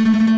Mm-hmm.